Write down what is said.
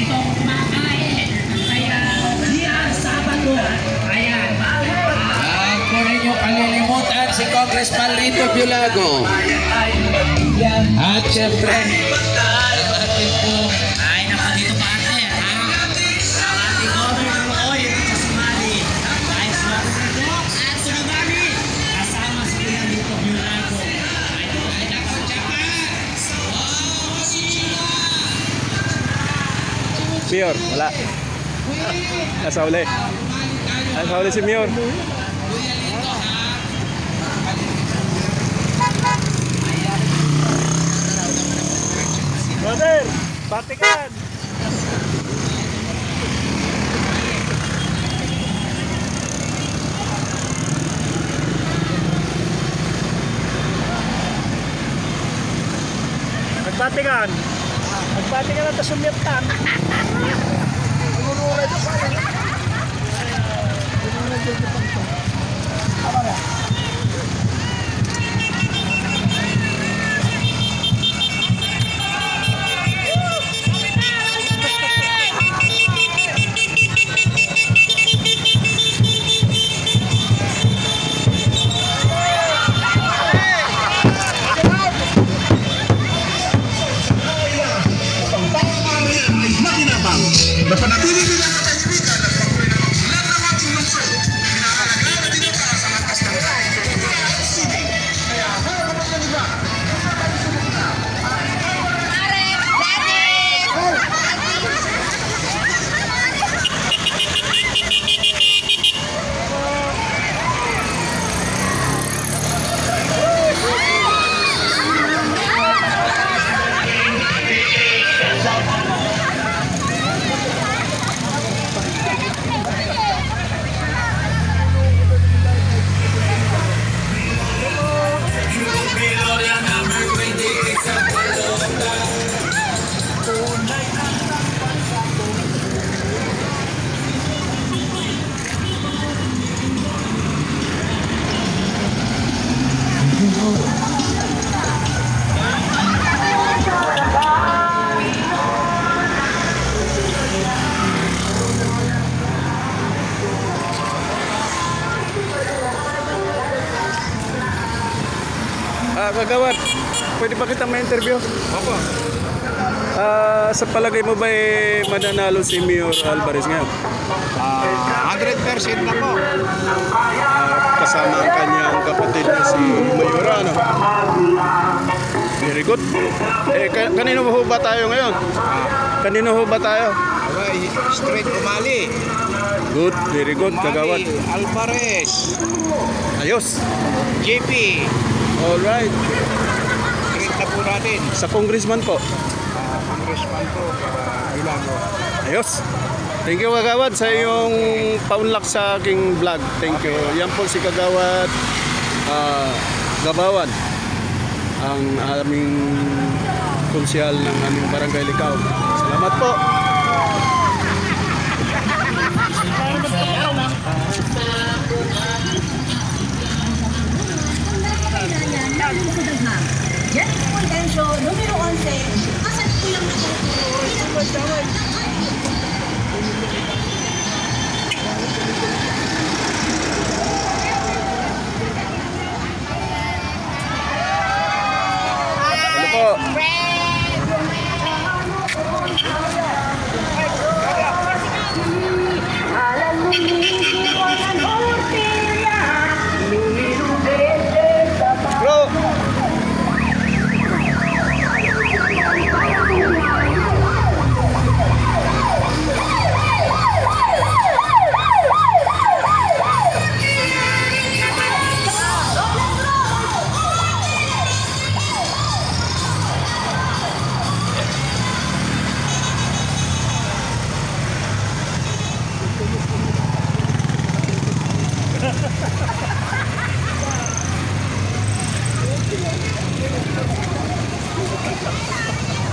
itong kumakain. Kaya si. At syempre, Mayor, wala. Nasa uli. Nasa uli si Mayor. Brother, batikan! Nagbatikan! Nagbatikan at sumyaptan! makinabang na Bunu orada ang katahimikan kagawad, pwede ba kita ma-interview? Opo. Ah, sa palagay mo ba eh, mananalo si Mayor Alvarez ngayon? Ah, 100% na po. Ah, kasama ang kanyang kapatid na si Mayor ano? Very good. Eh, ka- kanino ho ba tayo ngayon? Kanino ho ba tayo? Okay, straight umali. Good, very good, kagawad. Umali, Alvarez, Ayos. JP, Alright. straight na po natin. Sa congressman po. Congressman po, uh, Ilago. Ayos. Thank you Kagawad sa iyong paunlak sa aking vlog. Thank you. Yan po si Kagawad ah, Gabawan. Ang aming konsyal ng aming barangay Likaw. Salamat po. Thank you.